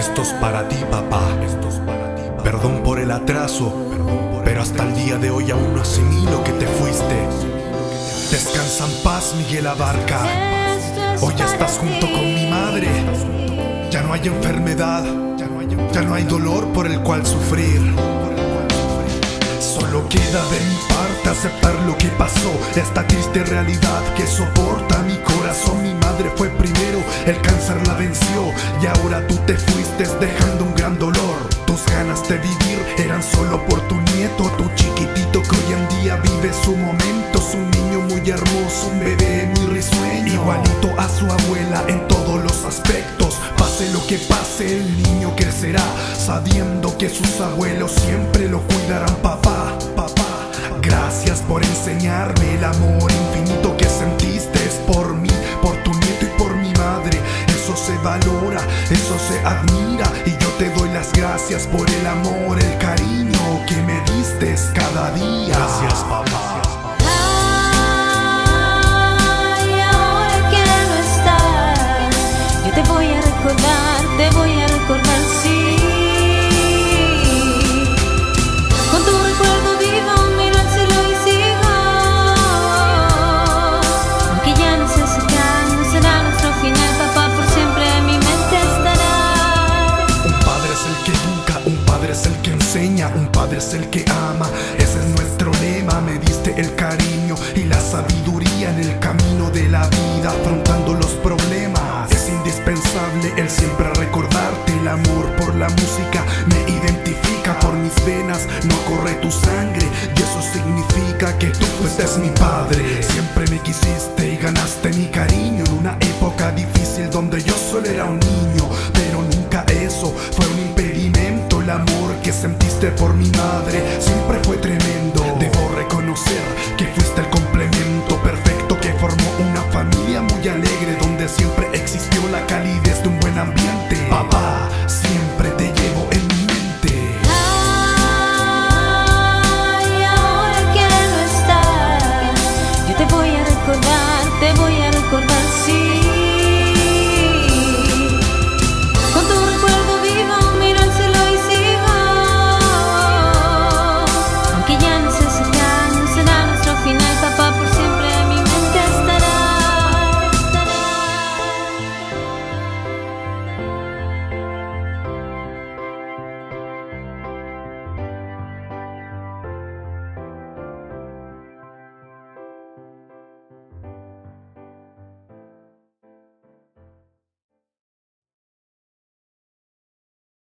Esto es para ti, papá. Perdón por el atraso, pero hasta el día de hoy aún no asimilo que te fuiste. Descansa en paz, Miguel Abarca. Hoy estás junto con mi madre. Ya no hay enfermedad, ya no hay dolor por el cual sufrir. Solo queda de mi parte aceptar lo que pasó, esta triste realidad que soporta mi corazón. Mi madre fue primero, el cáncer y ahora tú te fuiste dejando un gran dolor. Tus ganas de vivir eran solo por tu nieto, tu chiquitito que hoy en día vive su momento. Es un niño muy hermoso, un bebé muy risueño, igualito a su abuela en todos los aspectos. Pase lo que pase, el niño crecerá sabiendo que sus abuelos siempre lo cuidarán, papá, papá. Gracias por enseñarme el amor infinito admira y yo te doy las gracias por el amor, el cariño que me diste cada día. Gracias, papá. Que ama. Ese es nuestro lema, me diste el cariño y la sabiduría en el camino de la vida, afrontando los problemas. Es indispensable el siempre recordarte, el amor por la música me identifica por mis venas, no corre tu sangre y eso significa que tú fuiste mi padre. Siempre me quisiste y ganaste mi cariño en una época difícil donde yo solo era un niño, pero nunca eso fue un impedimento. El amor que sentiste por mi madre siempre fue tremendo. Debo reconocer que fuiste